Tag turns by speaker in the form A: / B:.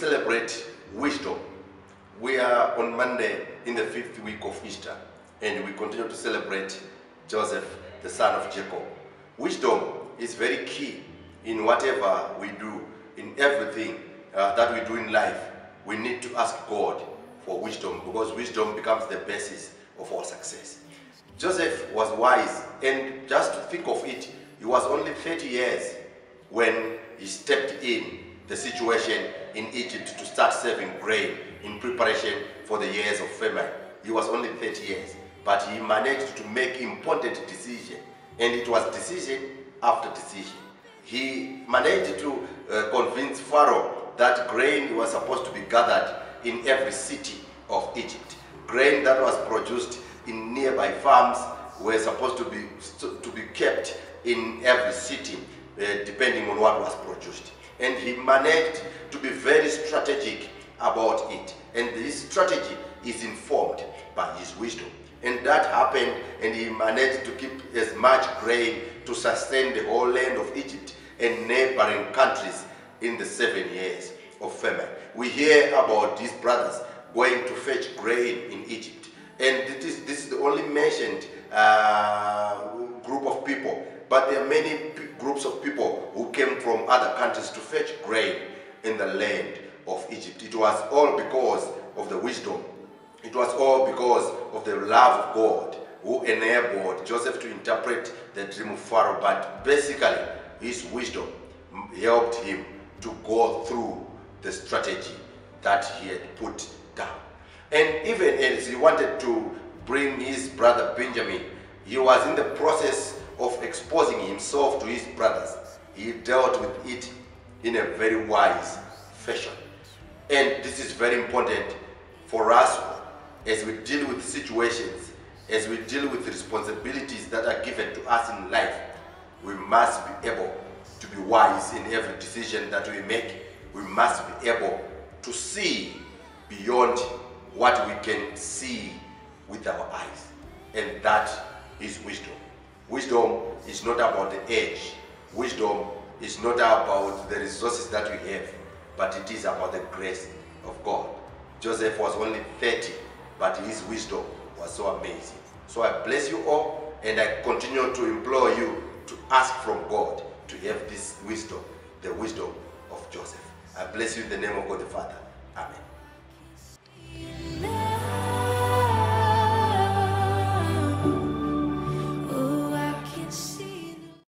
A: celebrate wisdom. We are on Monday in the fifth week of Easter, and we continue to celebrate Joseph, the son of Jacob. Wisdom is very key in whatever we do, in everything uh, that we do in life. We need to ask God for wisdom because wisdom becomes the basis of our success. Joseph was wise, and just to think of it, he was only 30 years when he stepped in the situation in Egypt to start serving grain in preparation for the years of famine. He was only 30 years, but he managed to make important decision, and it was decision after decision. He managed to uh, convince Pharaoh that grain was supposed to be gathered in every city of Egypt. Grain that was produced in nearby farms were supposed to be to be kept in every city, uh, depending on what was produced. And he managed to be very strategic about it. And this strategy is informed by his wisdom. And that happened, and he managed to keep as much grain to sustain the whole land of Egypt and neighboring countries in the seven years of famine. We hear about these brothers going to fetch grain in Egypt. And it is, this is the only mentioned uh, group of people. But there are many groups of people from other countries to fetch grain in the land of Egypt. It was all because of the wisdom. It was all because of the love of God who enabled Joseph to interpret the dream of Pharaoh. But basically, his wisdom helped him to go through the strategy that he had put down. And even as he wanted to bring his brother Benjamin, he was in the process of exposing himself to his brothers. He dealt with it in a very wise fashion. And this is very important for us as we deal with situations, as we deal with responsibilities that are given to us in life. We must be able to be wise in every decision that we make. We must be able to see beyond what we can see with our eyes. And that is wisdom. Wisdom is not about the age. Wisdom is not about the resources that we have, but it is about the grace of God. Joseph was only 30, but his wisdom was so amazing. So I bless you all, and I continue to implore you to ask from God to have this wisdom, the wisdom of Joseph. I bless you in the name of God the Father. Amen.